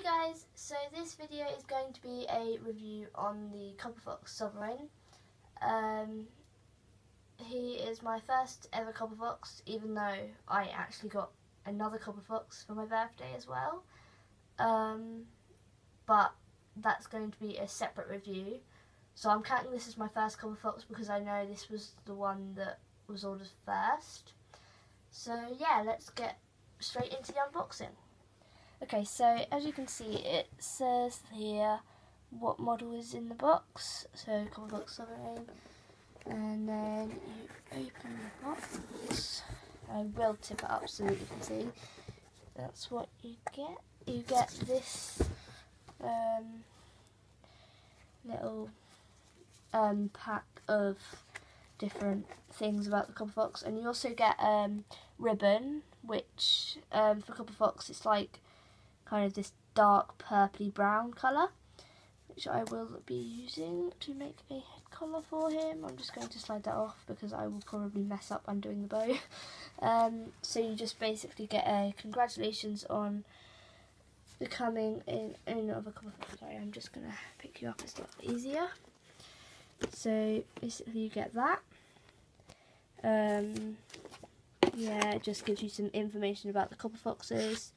Hey guys, so this video is going to be a review on the Copperfox Sovereign. Um, he is my first ever Copperfox, even though I actually got another Copperfox for my birthday as well. Um, but that's going to be a separate review. So I'm counting this as my first Copperfox because I know this was the one that was ordered first. So yeah, let's get straight into the unboxing. Okay, so as you can see, it says here what model is in the box. So, Copperfox Sovereign. And then you open the box. I will tip it up so that you can see. That's what you get. You get this um, little um, pack of different things about the Copperfox. And you also get um, ribbon, which um, for Copperfox it's like kind of this dark purpley brown colour which I will be using to make a head collar for him. I'm just going to slide that off because I will probably mess up undoing the bow. Um, so you just basically get a congratulations on becoming an owner of a couple of sorry I'm just going to pick you up it's a lot easier. So basically you get that. Um, yeah, it just gives you some information about the Copperfoxes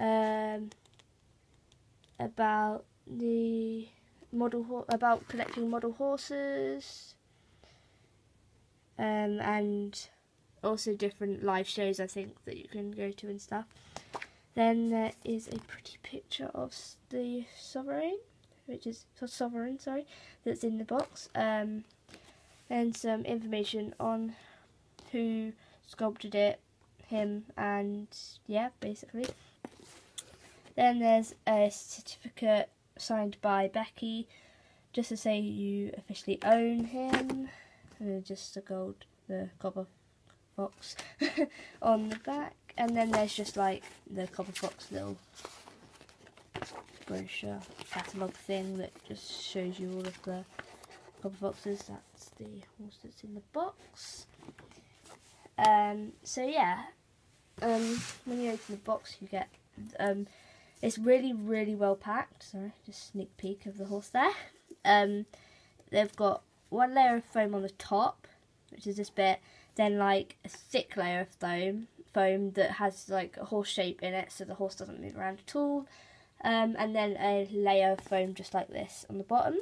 um, about the model about collecting model horses um, and also different live shows I think that you can go to and stuff. Then there is a pretty picture of the sovereign, which is sovereign, sorry, that's in the box. Um, and some information on who sculpted it, him, and yeah, basically. Then there's a certificate signed by Becky, just to say you officially own him. And just the gold, the copper fox on the back. And then there's just like the Copperfox little brochure catalogue thing that just shows you all of the Copperfoxes. That's the horse that's in the box. Um, so yeah, um, when you open the box you get um, it's really, really well packed. Sorry, just sneak peek of the horse there. Um, they've got one layer of foam on the top, which is this bit, then like a thick layer of foam, foam that has like a horse shape in it so the horse doesn't move around at all. Um, and then a layer of foam just like this on the bottom.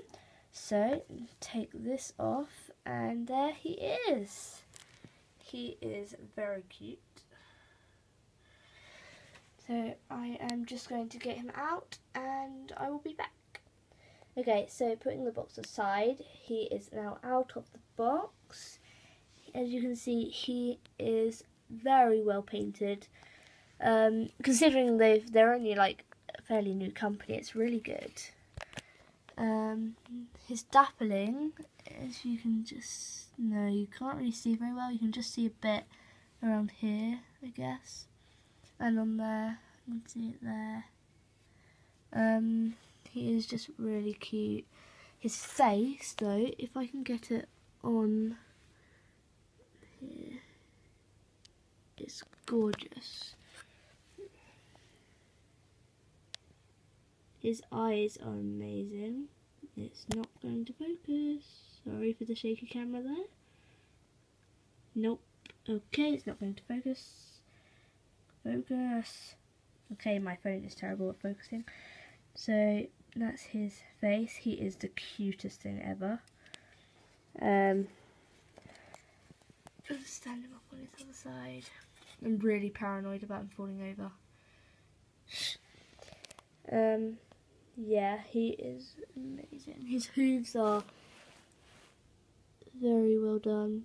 So take this off and there he is. He is very cute. So I am just going to get him out and I will be back. Okay, so putting the box aside, he is now out of the box. As you can see, he is very well painted. Um, considering they they're only like a fairly new company, it's really good. Um, his dappling, as you can just, no, you can't really see very well. You can just see a bit around here, I guess and on there, you can see it there. Um, he is just really cute. His face, though, if I can get it on here, it's gorgeous. His eyes are amazing. It's not going to focus. Sorry for the shaky camera there. Nope. Okay, it's not going to focus. Focus. Okay, my phone is terrible at focusing. So that's his face. He is the cutest thing ever. Um, just stand him up on his other side. I'm really paranoid about him falling over. Um, yeah, he is amazing. His hooves are very well done.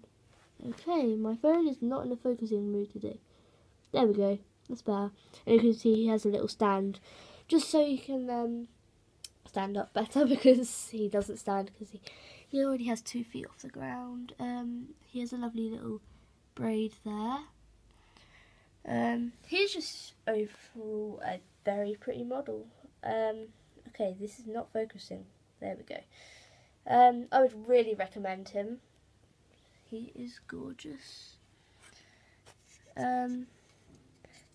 Okay, my phone is not in a focusing mood today. There we go. That's better. And you can see he has a little stand just so he can um, stand up better because he doesn't stand because he, he already has two feet off the ground. Um, he has a lovely little braid there. Um, he's just overall a very pretty model. Um, okay, this is not focusing. There we go. Um, I would really recommend him. He is gorgeous. Um,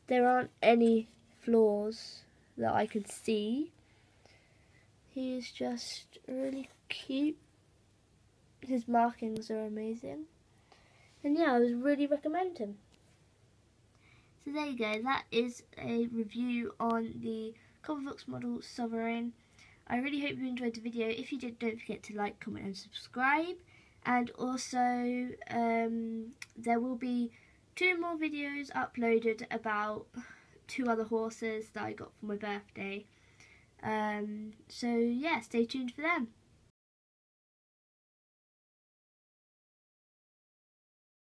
there aren't any flaws that I can see. He is just really cute. His markings are amazing. And yeah, I would really recommend him. So there you go, that is a review on the Copperfox model Sovereign. I really hope you enjoyed the video. If you did, don't forget to like, comment and subscribe. And also, um, there will be two more videos uploaded about two other horses that I got for my birthday. Um, so yeah, stay tuned for them.